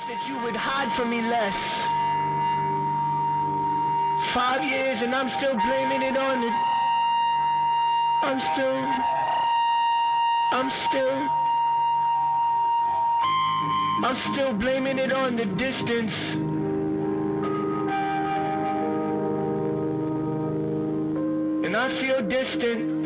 wish that you would hide from me less. Five years and I'm still blaming it on it. I'm still. I'm still. I'm still blaming it on the distance. And I feel distant.